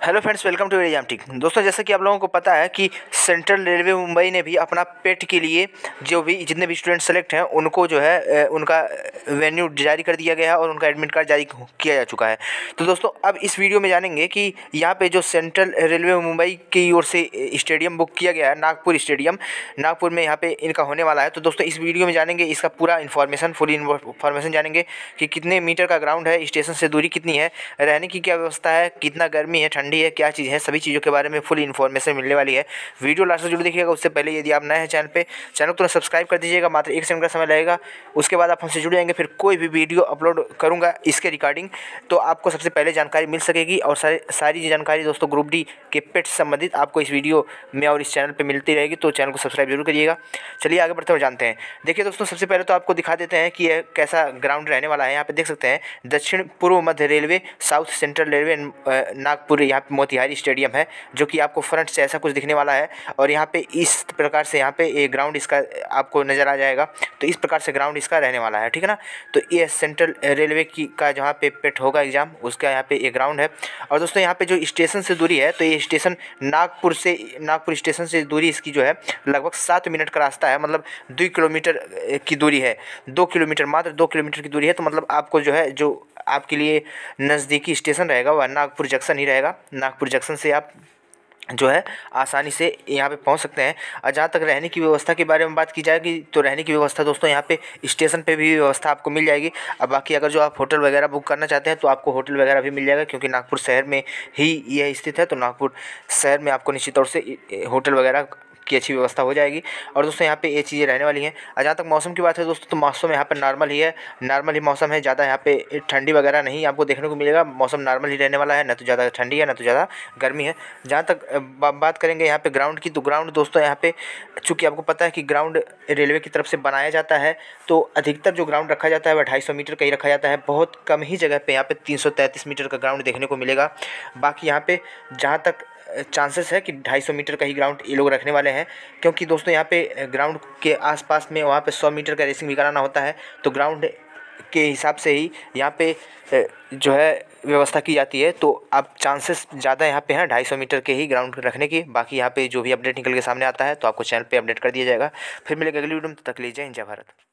Hello friends, welcome to exam tick दोस्तों, जैसा कि आप लोगों को पता है कि सेंट्रल रेलवे मुंबई ने भी अपना पेट के लिए जो भी, जितने भी स्टूडेंट सेलेक्ट हैं, उनको जो है उनका वेन्यू जारी कर दिया गया है और उनका एडमिट कार्ड जारी किया जा चुका है। तो दोस्तों, अब इस वीडियो में जानेंगे कि यहाँ पे जो सेंट्रल रेलवे मुंबई की ओर से स्टेडियम बुक किया गया है, नागपुर स्टेडियम, नागपुर में यहाँ पर इनका होने वाला है। तो दोस्तों, इस वीडियो में जानेंगे, इसका पूरा इन्फॉर्मेशन, फुल इन्फॉर्मेशन जानेंगे कि कितने मीटर का ग्राउंड है, स्टेशन से दूरी कितनी है, रहने की क्या व्यवस्था है, कितना गर्मी है, ठंडी है, क्या चीज़ है, सभी चीज़ों के बारे में फुल इन्फॉर्मेशन मिलने वाली है। वीडियो लास्ट से जुड़ देखिएगा, उससे पहले यदि आप नए हैं चैनल पे चैनल को सब्सक्राइब कर दीजिएगा, मात्र एक सेकंड का समय लगेगा। उसके बाद आप हमसे जुड़ जाएँगे फिर कोई भी वीडियो अपलोड करूँगा इसके रिकॉर्डिंग तो आपको सबसे पहले जानकारी मिल सकेगी और सारी जानकारी दोस्तों ग्रुप डी के पेट से संबंधित आपको इस वीडियो में और इस चैनल पर मिलती रहेगी तो चैनल को सब्सक्राइब ज़रूर करिएगा। चलिए आगे बढ़ते हुए जानते हैं। देखिए दोस्तों, सबसे पहले तो आपको दिखा देते हैं कि यह कैसा ग्राउंड रहने वाला है। यहाँ पे देख सकते हैं, दक्षिण पूर्व मध्य railway south central railway Nagpur, यहाँ पे मोतिहारी स्टेडियम है, जो कि आपको फ्रंट से ऐसा कुछ दिखने वाला है। और यहाँ पे इस प्रकार से यहाँ पे ये ग्राउंड इसका आपको नज़र आ जाएगा। तो इस प्रकार से ग्राउंड इसका रहने वाला है, ठीक है ना? तो ये सेंट्रल रेलवे की का जहाँ पे पेट होगा एग्ज़ाम उसका यहाँ पे ये ग्राउंड है। और दोस्तों, यहाँ पे जो स्टेशन से दूरी है तो ये स्टेशन नागपुर से, नागपुर स्टेशन से दूरी इसकी जो है, लगभग सात मिनट का रास्ता है। मतलब दो किलोमीटर की दूरी है। दो किलोमीटर मात्र, दो किलोमीटर की दूरी है तो मतलब आपको जो है, जो आपके लिए नज़दीकी स्टेशन रहेगा, वह नागपुर जंक्शन ही रहेगा। नागपुर जंक्शन से आप जो है, आसानी से यहाँ पे पहुँच सकते हैं। और जहाँ तक रहने की व्यवस्था के बारे में बात की जाएगी तो रहने की व्यवस्था दोस्तों यहाँ पे स्टेशन पे भी व्यवस्था आपको मिल जाएगी। अब बाकी अगर जो आप होटल वगैरह बुक करना चाहते हैं तो आपको होटल वगैरह भी मिल जाएगा, क्योंकि नागपुर शहर में ही यह स्थित है तो नागपुर शहर में आपको निश्चित तौर से होटल वगैरह की अच्छी व्यवस्था हो जाएगी। और दोस्तों, यहाँ पे ये चीज़ें रहने वाली हैं। और जहाँ तक मौसम की बात है दोस्तों तो मौसम यहाँ पर नॉर्मल ही है। नॉर्मल ही मौसम है, ज़्यादा यहाँ पे ठंडी वगैरह नहीं आपको देखने को मिलेगा। मौसम नॉर्मल ही रहने वाला है, न तो ज़्यादा ठंडी है, न तो ज़्यादा गर्मी है। जहाँ तक बात करेंगे यहाँ पर ग्राउंड की तो ग्राउंड दोस्तों यहाँ पे, चूँकि आपको पता है कि ग्राउंड रेलवे की तरफ़ से बनाया जाता है तो अधिकतर जो ग्राउंड रखा जाता है, वह ढाई मीटर का ही रखा जाता है। बहुत कम ही जगह पर यहाँ पर तीन सौ तैंतीस मीटर का ग्राउंड देखने को मिलेगा। बाकी यहाँ पर जहाँ तक चांसेस है कि 250 मीटर का ही ग्राउंड ये लोग रखने वाले हैं। क्योंकि दोस्तों यहाँ पे ग्राउंड के आसपास में वहाँ पे 100 मीटर का रेसिंग भी कराना होता है। तो ग्राउंड के हिसाब से ही यहाँ पे जो है व्यवस्था की जाती है। तो आप चांसेस ज़्यादा यहाँ पे हैं ढाई सौ मीटर के ही ग्राउंड रखने की। बाकी यहाँ पे जो भी अपडेट निकल के सामने आता है तो आपको चैनल पे अपडेट कर दिया जाएगा। फिर मिलेगा अगली वीडियो में तक लीजिए जय भारत।